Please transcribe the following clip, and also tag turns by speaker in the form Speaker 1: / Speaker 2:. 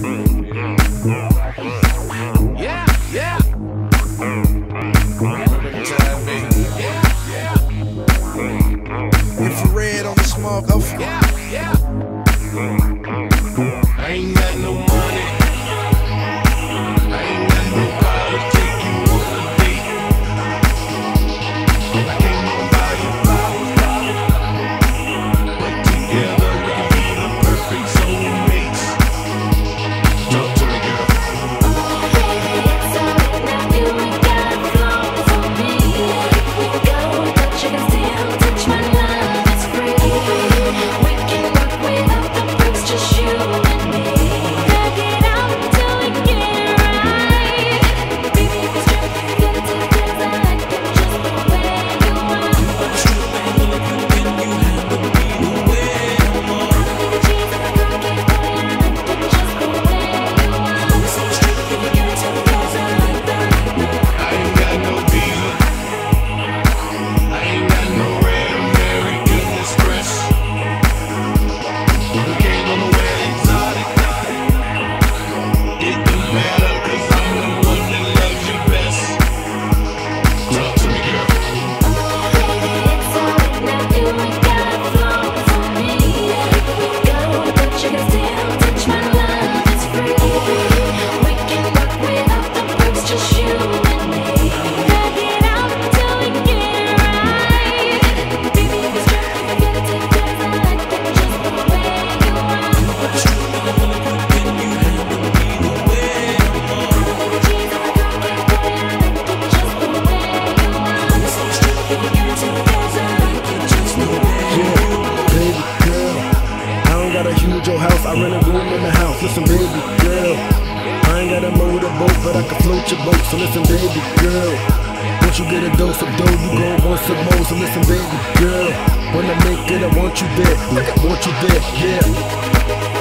Speaker 1: Yeah, yeah.
Speaker 2: Infrared on the small.
Speaker 1: Yeah, yeah. got a
Speaker 2: huge old house, I rent a room in the house. Listen, baby girl, I ain't got a motorboat, but I can float your boat. So listen, baby girl, once you get a dose of D.O.E., you gon' want some more. So listen, baby girl, when I make it, I want you there, I want you there,
Speaker 1: yeah.